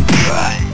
Bye.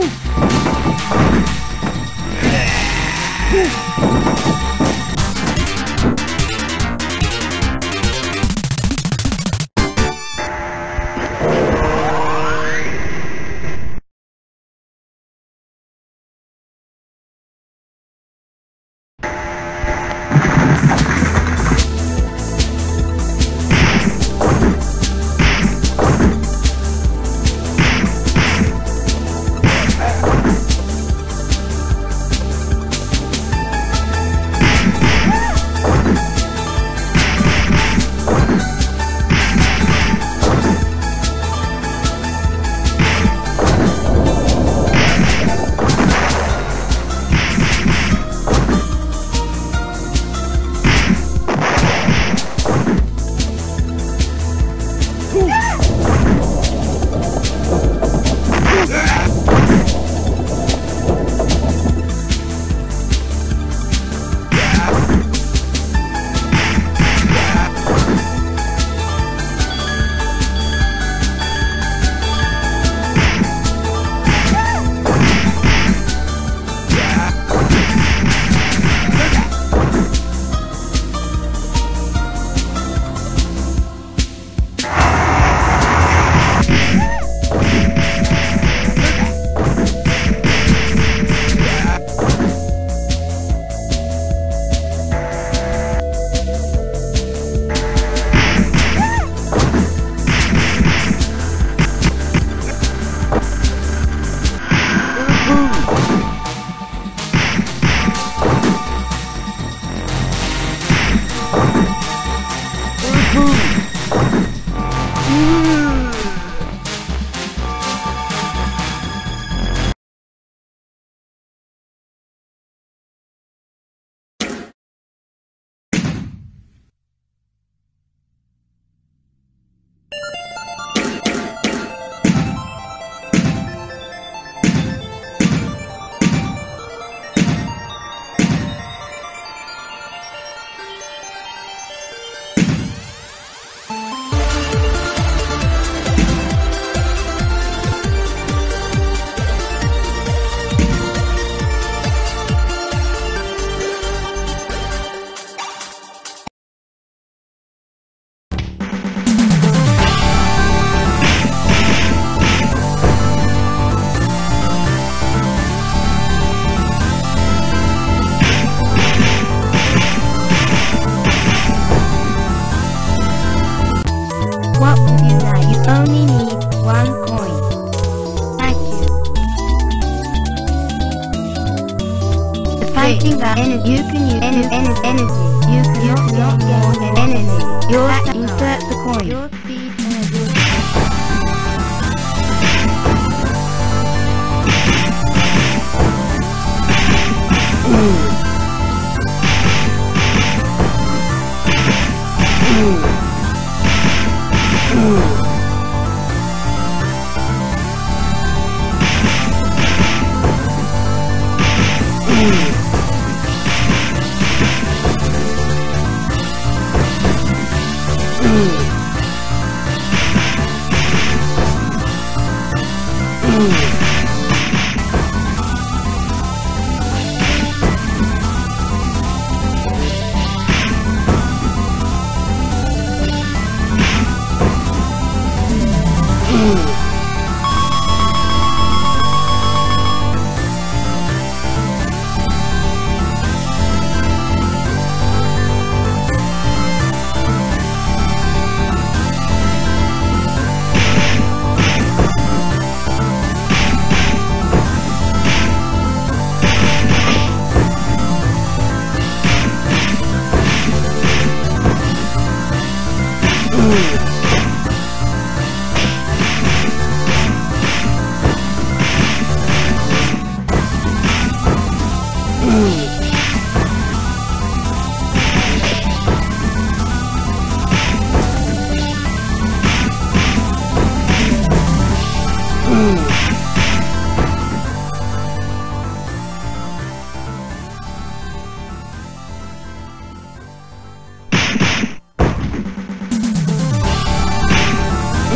Oh! Use energy. You cannot get more energy. Your insert the coin.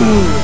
Ooh.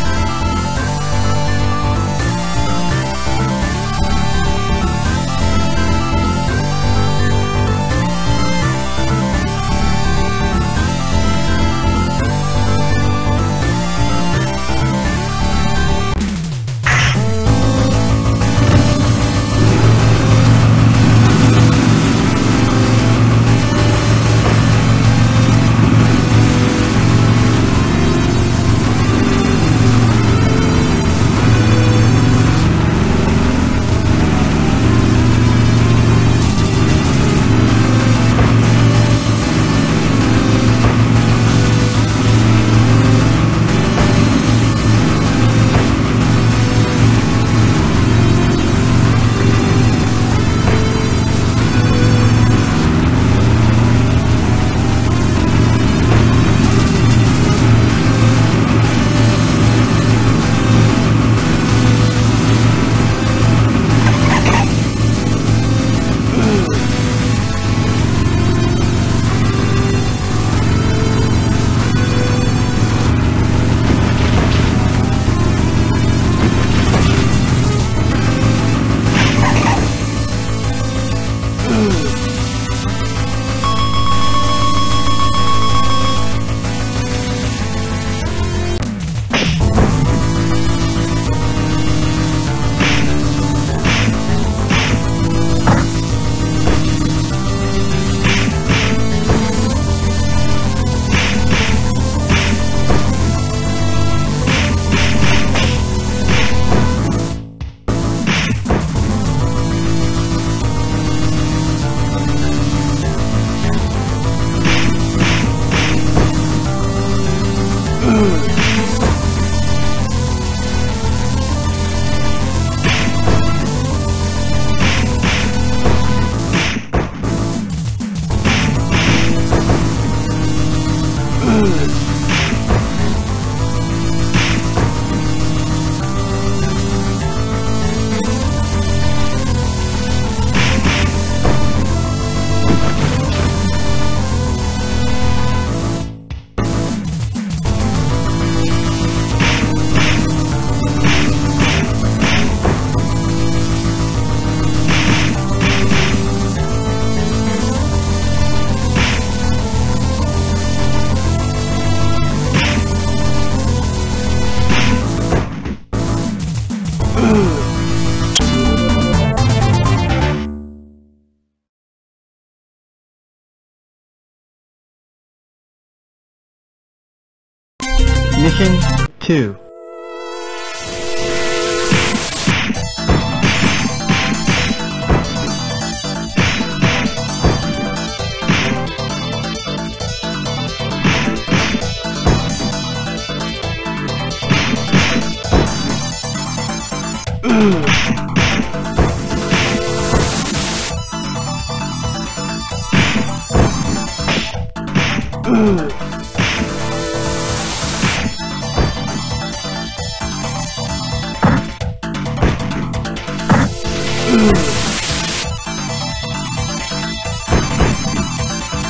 2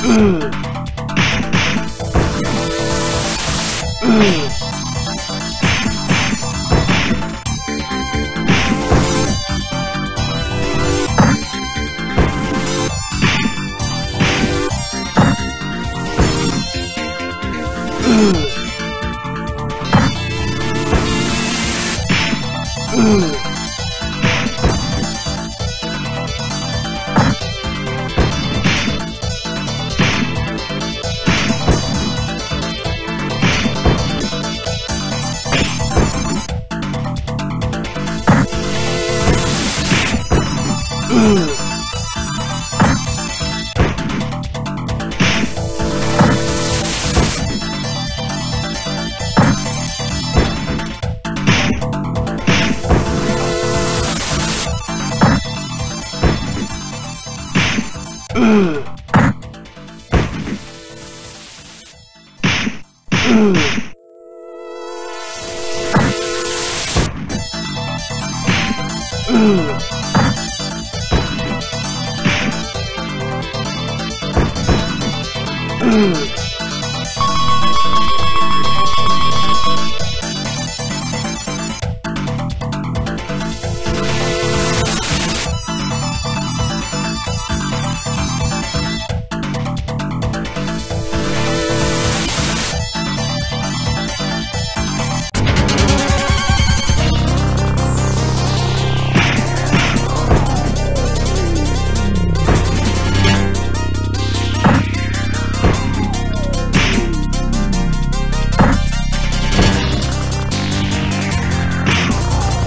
Mm-hmm. Ooh.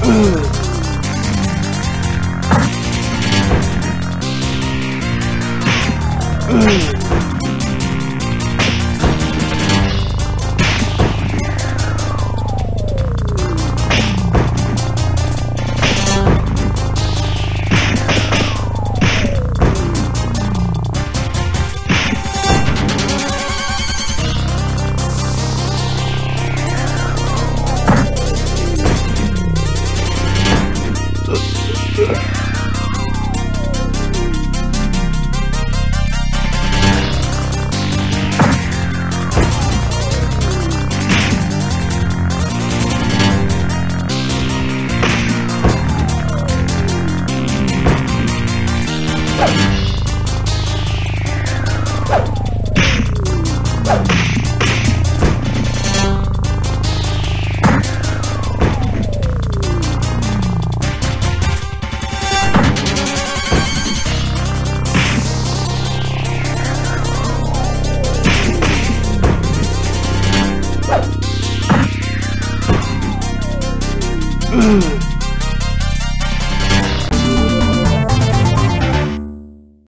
Mm.